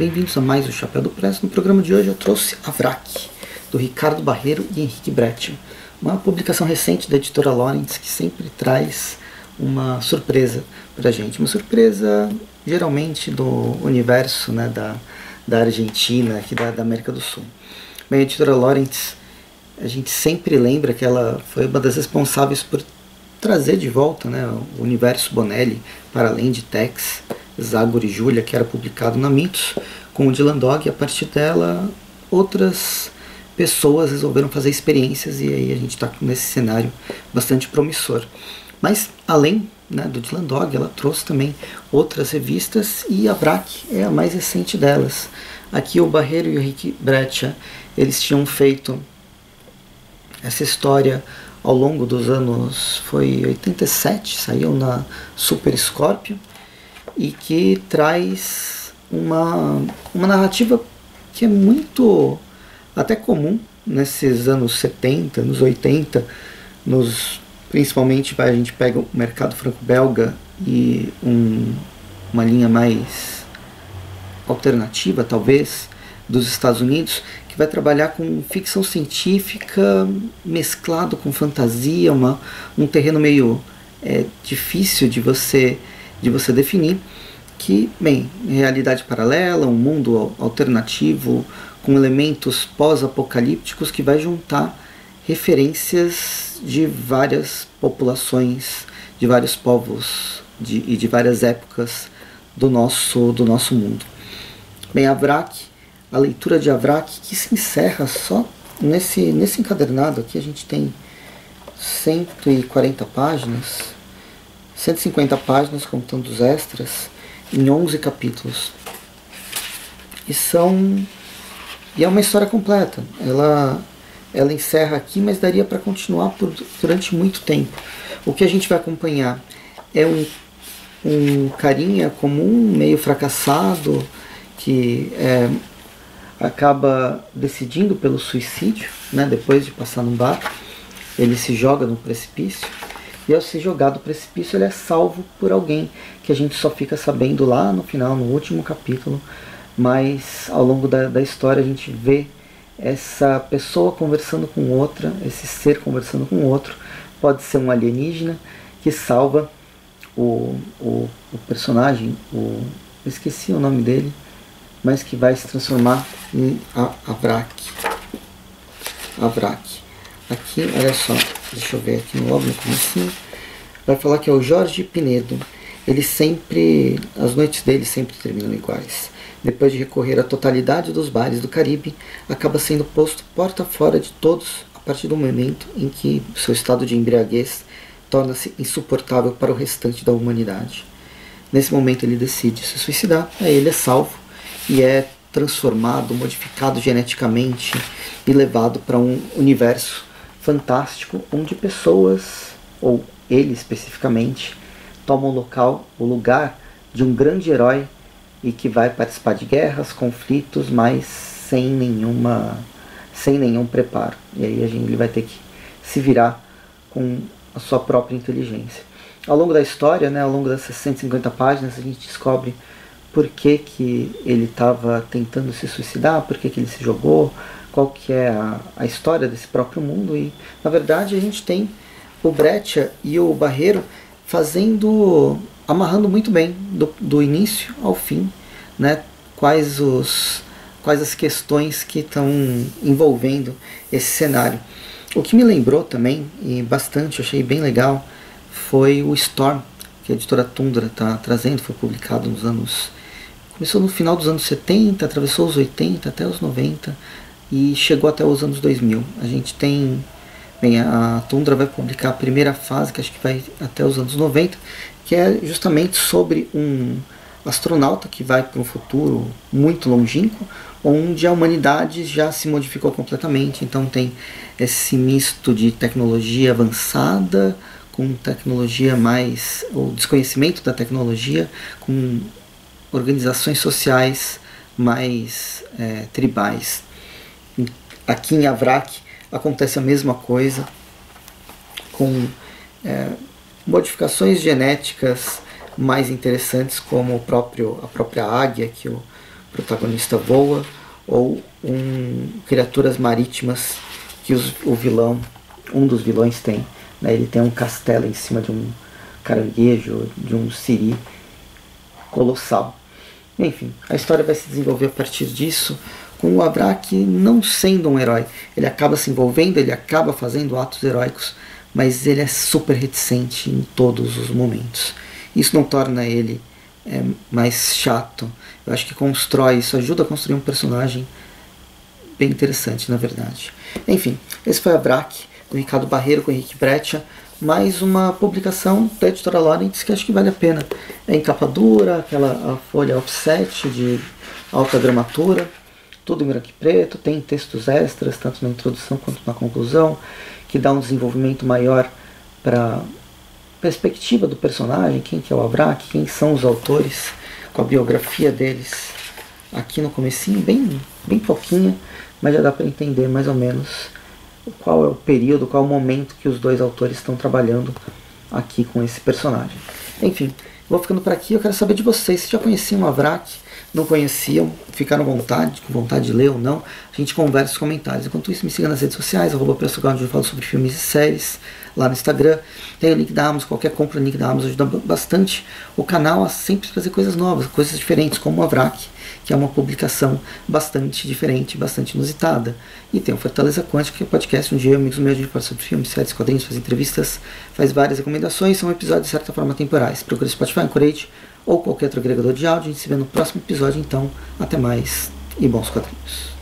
Bem-vindos a mais o Chapéu do Press. No programa de hoje eu trouxe a Vrac, do Ricardo Barreiro e Henrique Bretti. Uma publicação recente da editora Lawrence que sempre traz uma surpresa pra gente. Uma surpresa geralmente do universo né, da, da Argentina, aqui da, da América do Sul. Bem, a editora Lawrence, a gente sempre lembra que ela foi uma das responsáveis por trazer de volta né, o universo Bonelli para além de Tex, Zagor e Júlia, que era publicado na Mitos, com o Dylan Dog, e a partir dela outras pessoas resolveram fazer experiências e aí a gente está nesse cenário bastante promissor. Mas além né, do Dylan Dog, ela trouxe também outras revistas e a Brack é a mais recente delas. Aqui o Barreiro e o Rick Breccia, eles tinham feito essa história ao longo dos anos, foi 87, saiu na Super Scorpio, e que traz uma, uma narrativa que é muito até comum nesses anos 70, nos 80, nos, principalmente a gente pega o mercado franco-belga e um, uma linha mais alternativa, talvez, dos Estados Unidos, que vai trabalhar com ficção científica mesclado com fantasia, uma, um terreno meio é, difícil de você, de você definir, que, bem, realidade paralela, um mundo alternativo com elementos pós-apocalípticos que vai juntar referências de várias populações, de vários povos de, e de várias épocas do nosso, do nosso mundo. Bem, a Vrak a leitura de Avrak, que se encerra só nesse, nesse encadernado aqui. A gente tem 140 páginas, 150 páginas contando os extras, em 11 capítulos. E são. E é uma história completa. Ela, ela encerra aqui, mas daria para continuar por, durante muito tempo. O que a gente vai acompanhar é um, um carinha comum, meio fracassado, que é acaba decidindo pelo suicídio, né, depois de passar num bar, ele se joga no precipício e ao se jogar do precipício ele é salvo por alguém que a gente só fica sabendo lá no final, no último capítulo, mas ao longo da, da história a gente vê essa pessoa conversando com outra, esse ser conversando com outro, pode ser um alienígena que salva o, o, o personagem, o, esqueci o nome dele, mas que vai se transformar em Avrak. Avrak. Aqui, olha só, deixa eu ver aqui no começo. Vai falar que é o Jorge Pinedo. Ele sempre, as noites dele sempre terminam iguais. Depois de recorrer à totalidade dos bares do Caribe, acaba sendo posto porta fora de todos a partir do momento em que seu estado de embriaguez torna-se insuportável para o restante da humanidade. Nesse momento ele decide se suicidar, aí ele é salvo e é transformado, modificado geneticamente e levado para um universo fantástico onde pessoas, ou ele especificamente, tomam o local, o lugar de um grande herói e que vai participar de guerras, conflitos, mas sem nenhuma sem nenhum preparo. E aí a gente ele vai ter que se virar com a sua própria inteligência. Ao longo da história, né, ao longo dessas 150 páginas, a gente descobre por que, que ele estava tentando se suicidar, por que, que ele se jogou, qual que é a, a história desse próprio mundo. E na verdade a gente tem o Breccia e o Barreiro fazendo, amarrando muito bem do, do início ao fim, né? Quais os quais as questões que estão envolvendo esse cenário. O que me lembrou também, e bastante, achei bem legal, foi o Storm, que a editora Tundra está trazendo, foi publicado nos anos Começou no final dos anos 70, atravessou os 80 até os 90 e chegou até os anos 2000. A gente tem. Bem, a Tundra vai publicar a primeira fase, que acho que vai até os anos 90, que é justamente sobre um astronauta que vai para um futuro muito longínquo, onde a humanidade já se modificou completamente. Então tem esse misto de tecnologia avançada com tecnologia mais. o desconhecimento da tecnologia, com organizações sociais mais é, tribais. Aqui em Avrak acontece a mesma coisa, com é, modificações genéticas mais interessantes, como o próprio, a própria águia que o protagonista voa, ou um, criaturas marítimas que os, o vilão, um dos vilões tem. Né? Ele tem um castelo em cima de um caranguejo, de um siri colossal. Enfim, a história vai se desenvolver a partir disso, com o Avrak não sendo um herói. Ele acaba se envolvendo, ele acaba fazendo atos heróicos, mas ele é super reticente em todos os momentos. Isso não torna ele é, mais chato. Eu acho que constrói, isso ajuda a construir um personagem bem interessante, na verdade. Enfim, esse foi a Avrak, do Ricardo Barreiro com o Henrique Breccia mais uma publicação da editora Lawrence que acho que vale a pena. É em capa dura, aquela folha offset de alta gramatura, tudo em branco e preto, tem textos extras, tanto na introdução quanto na conclusão, que dá um desenvolvimento maior para perspectiva do personagem, quem que é o Avrak, quem são os autores, com a biografia deles aqui no comecinho, bem, bem pouquinha, mas já dá para entender mais ou menos qual é o período, qual é o momento que os dois autores estão trabalhando aqui com esse personagem. Enfim, vou ficando por aqui. Eu quero saber de vocês. Se já conheciam o Avrak, não conheciam, ficaram vontade, com vontade de ler ou não, a gente conversa nos comentários. Enquanto isso, me siga nas redes sociais, arroba onde eu falo sobre filmes e séries, lá no Instagram. Tem o link da Amazon, qualquer compra no link da Amazon ajuda bastante o canal a sempre trazer coisas novas, coisas diferentes, como o Avrak que é uma publicação bastante diferente, bastante inusitada. E tem o Fortaleza Quântica, que é um podcast onde eu amigos meus a gente fala sobre filmes, séries, quadrinhos, faz entrevistas, faz várias recomendações, são episódios de certa forma temporais. Procure Spotify, Encourage ou qualquer outro agregador de áudio. A gente se vê no próximo episódio, então. Até mais e bons quadrinhos.